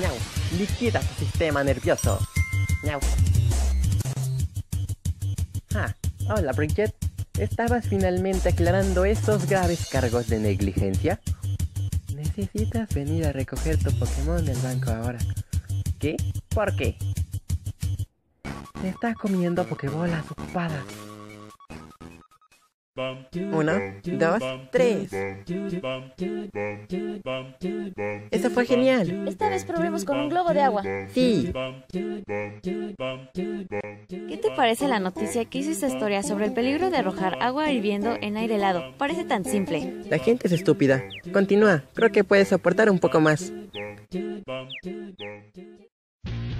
Miau. Liquida tu sistema nervioso. Miau. Ah, hola Bridget. ¿Estabas finalmente aclarando esos graves cargos de negligencia? Necesitas venir a recoger tu Pokémon del banco ahora. ¿Qué? ¿Por qué? Te estás comiendo Pokébolas ocupadas. Uno, dos, tres. Eso fue genial. Esta vez probemos con un globo de agua. Sí. ¿Qué te parece la noticia que hizo esta historia sobre el peligro de arrojar agua hirviendo en aire helado? Parece tan simple. La gente es estúpida. Continúa. Creo que puedes soportar un poco más.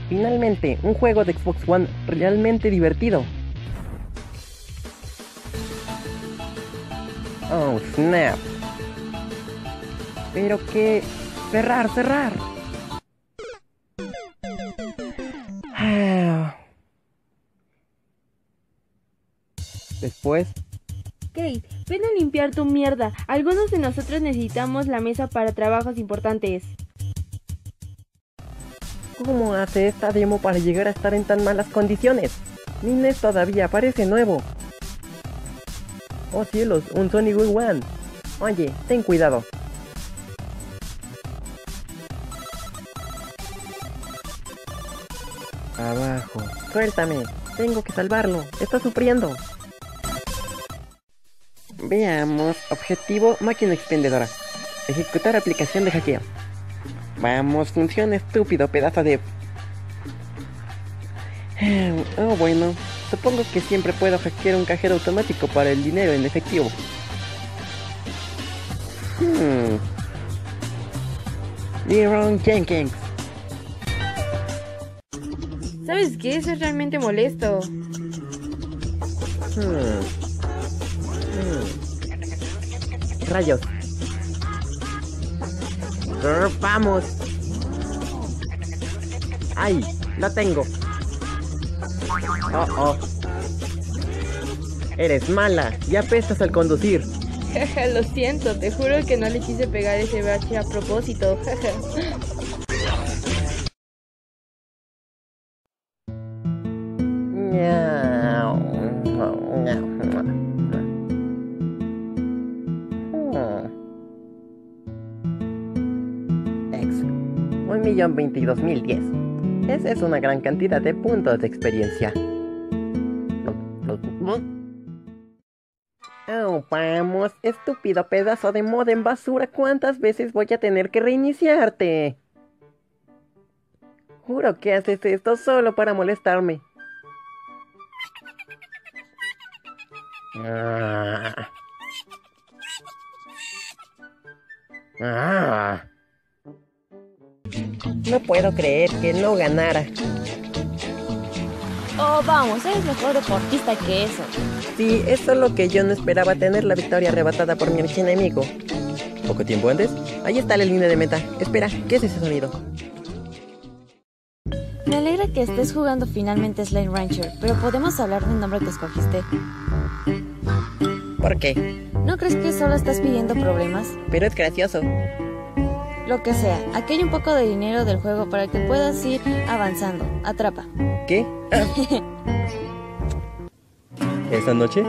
Finalmente, un juego de Xbox One realmente divertido. Oh, snap. Pero que... Cerrar, cerrar. Ah. Después, Kate, ven a limpiar tu mierda. Algunos de nosotros necesitamos la mesa para trabajos importantes. ¿cómo hace esta demo para llegar a estar en tan malas condiciones? Mi NES todavía parece nuevo. Oh cielos, un Sonic Wii One. Oye, ten cuidado. Abajo. Suéltame. Tengo que salvarlo. Está sufriendo. Veamos. Objetivo, máquina expendedora. Ejecutar aplicación de hackeo. Vamos, funciona estúpido, pedazo de... Oh, bueno. Supongo que siempre puedo hackear un cajero automático para el dinero en efectivo. Hmm. Leron Jenkins. ¿Sabes qué? Eso es realmente molesto. Hmm. Hmm. Rayos. Vamos. ¡Ay! ¡La tengo! Oh, oh. Eres mala Ya apestas al conducir. Lo siento, te juro que no le quise pegar ese bache a propósito. Ex. 1.022.010 es una gran cantidad de puntos de experiencia. Oh, vamos, estúpido pedazo de mod en basura, ¿cuántas veces voy a tener que reiniciarte? Juro que haces esto solo para molestarme. Ah. ah. No puedo creer que no ganara. Oh, vamos, eres mejor deportista que eso. Sí, es solo que yo no esperaba tener la victoria arrebatada por mi archienemigo. Poco tiempo antes, ahí está la línea de meta. Espera, ¿qué es ese sonido? Me alegra que estés jugando finalmente Slime Rancher, pero podemos hablar del nombre que escogiste. ¿Por qué? ¿No crees que solo estás pidiendo problemas? Pero es gracioso. Lo que sea, aquí hay un poco de dinero del juego para que puedas ir avanzando. Atrapa. ¿Qué? Ah. ¿Esa noche?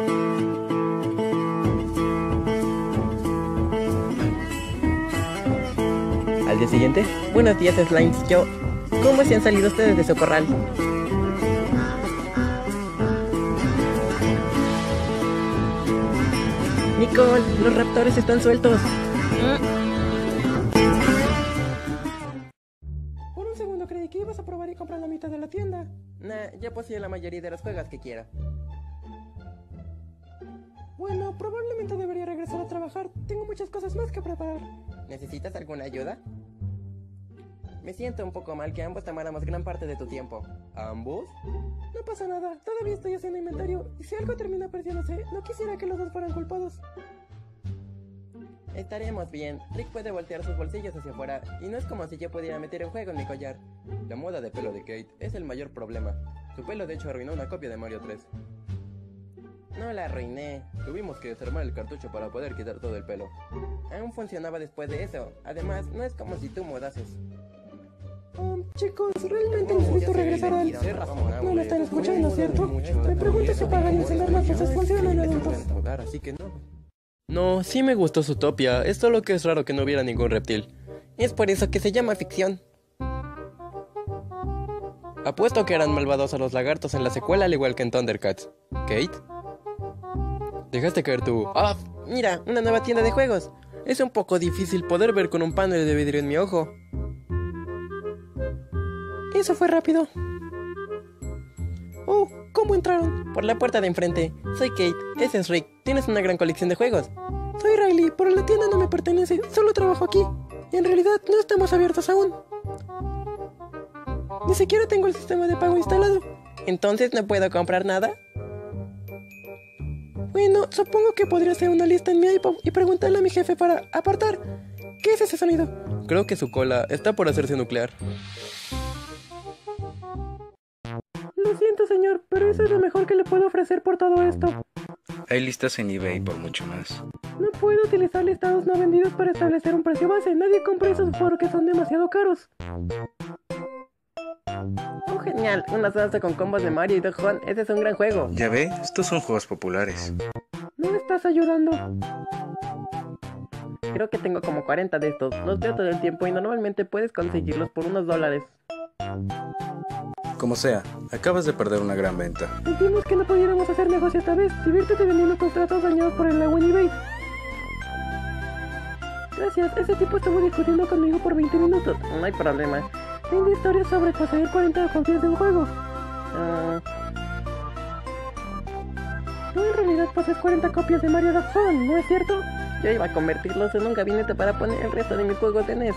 Al día siguiente, buenos días Slimes, yo... ¿Cómo se han salido ustedes de su corral? Nicole, los raptores están sueltos. Por mitad de la tienda. Nah, ya posee la mayoría de los juegos que quiera. Bueno, probablemente debería regresar a trabajar. Tengo muchas cosas más que preparar. ¿Necesitas alguna ayuda? Me siento un poco mal que ambos tomáramos gran parte de tu tiempo. ¿Ambos? No pasa nada, todavía estoy haciendo inventario y si algo termina perdiéndose, no quisiera que los dos fueran culpados. Estaremos bien. Rick puede voltear sus bolsillos hacia afuera y no es como si yo pudiera meter un juego en mi collar. La moda de pelo de Kate es el mayor problema. Su pelo de hecho arruinó una copia de Mario 3. No la arruiné. Tuvimos que desarmar el cartucho para poder quitar todo el pelo. Aún funcionaba después de eso. Además, no es como si tú mudases. Um, chicos, realmente necesito regresar al... No lo están escuchando, ¿cierto? Me pregunto si pagar y encender las luces funcionan adultos. Así que no. No, sí me gustó su topia. Es solo que es raro que no hubiera ningún reptil. Es por eso que se llama ficción. Apuesto que eran malvados a los lagartos en la secuela al igual que en Thundercats. ¿Kate? Dejaste caer tu... ¡Ah! Mira, una nueva tienda de juegos. Es un poco difícil poder ver con un panel de vidrio en mi ojo. Eso fue rápido. Oh, ¿cómo entraron? Por la puerta de enfrente. Soy Kate, ese es Rick. Tienes una gran colección de juegos. Soy Riley, pero la tienda no me pertenece. Solo trabajo aquí. Y en realidad no estamos abiertos aún. Ni siquiera tengo el sistema de pago instalado. Entonces no puedo comprar nada. Bueno, supongo que podría hacer una lista en mi iPod y preguntarle a mi jefe para apartar. ¿Qué es ese sonido? Creo que su cola está por hacerse nuclear. Pero eso es lo mejor que le puedo ofrecer por todo esto. Hay listas en eBay por mucho más. No puedo utilizar listados no vendidos para establecer un precio base. Nadie compra esos porque son demasiado caros. Oh, genial. Una salsa con combos de Mario y Dog Hunt. Ese es un gran juego. Ya ve, estos son juegos populares. No me estás ayudando. Creo que tengo como 40 de estos. Los veo todo el tiempo y normalmente puedes conseguirlos por unos dólares. Como sea, acabas de perder una gran venta. Sentimos que no pudiéramos hacer negocio esta vez. Diviértete vendiendo contratos dañados por el agua en eBay. Gracias, ese tipo estuvo discutiendo conmigo por 20 minutos. No hay problema. Vende historias sobre conseguir 40 copias de un juego. Ah. Tú en realidad posees 40 copias de Mario Hunt, ¿no es cierto? Yo iba a convertirlos en un gabinete para poner el resto de mis juegos de NES.